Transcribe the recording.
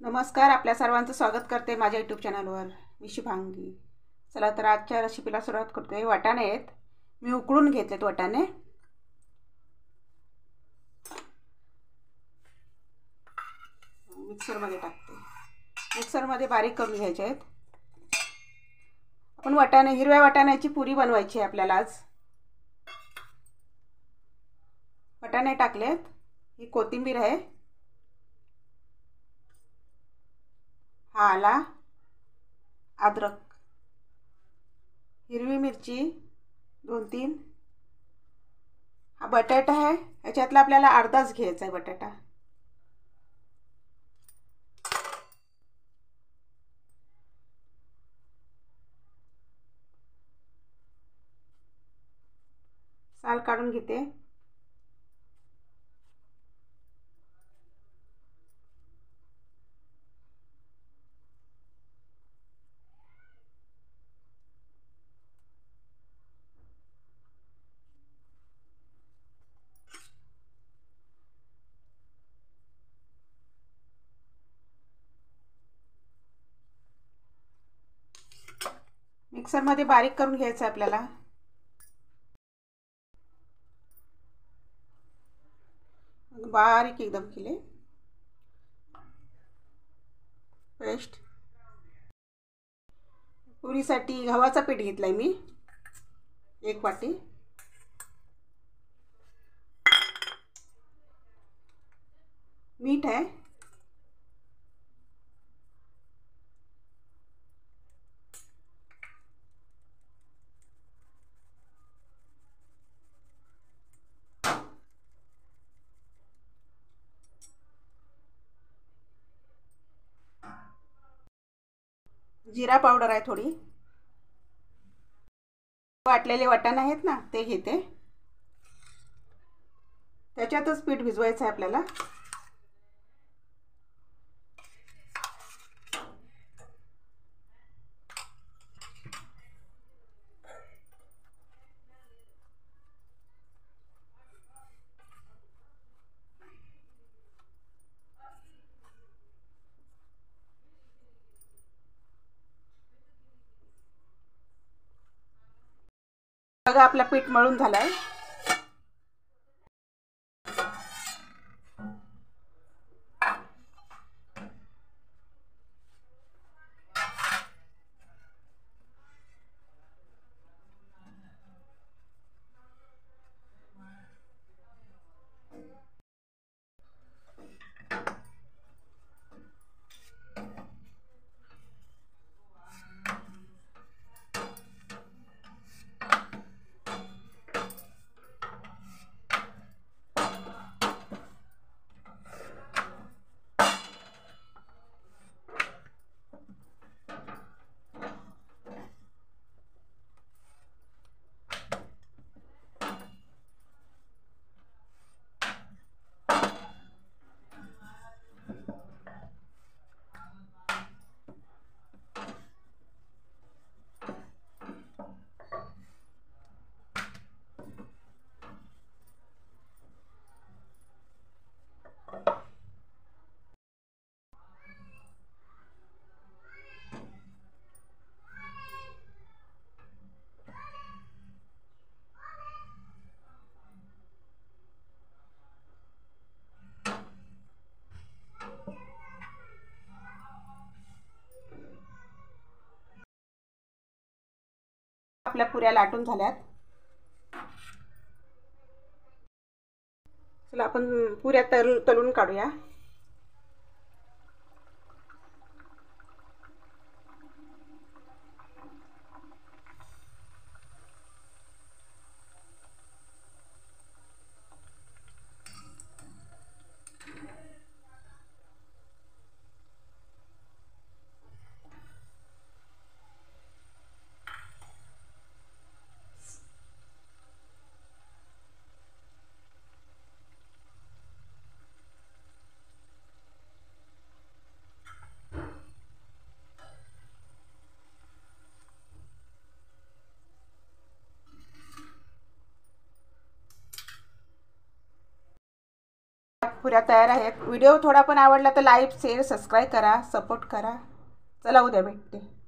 नमस्कार आपल्या सर्वांचं स्वागत करते माझ्या यूट्यूब चॅनलवर मी शुभांगी. चला तर आजच्या रेसिपीला सुरुवात करते वाटाणे आहेत. मी उकळून घेतलेत वाटाणे. मिक्सरमध्ये टाकते. मिक्सरमध्ये बारीक करून घ्यायचे आहेत. आपण वाटाणे हिरव्या वाटाण्याची पुरी बनवायची आहे आपल्याला आज. वाटाणे टाकलेत. ही कोथिंबीर आहे. हा आला. अद्रक. हिरवी मिरची. दोन तीन. हा बटाटा आहे. ह्याच्यातला आपल्याला अर्धाच घ्यायचा आहे बटाटा. साल काढून घेते. मिक्सरमध्ये बारीक करून घ्यायचं आहे आपल्याला. बारीक एकदम केले. पेस्ट पुरीसाठी गव्हाचा पीठ घेतलाय मी. एक वाटी. मीठ आहे. जिरा पावडर आहे थोडी. वाटलेले वाटण आहेत ना ते घेते. त्याच्यातच पीठ भिजवायचं आहे आपल्याला. बघा आपला पीठ मळून झाला आहे आपल्या पुऱ्या लाटून झाल्यात. चला आपण पुऱ्या तल तलून काढूया. पुऱ्या तयार आहेत. व्हिडिओ थोडा पण आवडला तर लाईक शेअर सबस्क्राईब करा सपोर्ट करा. चला उद्या भेटते.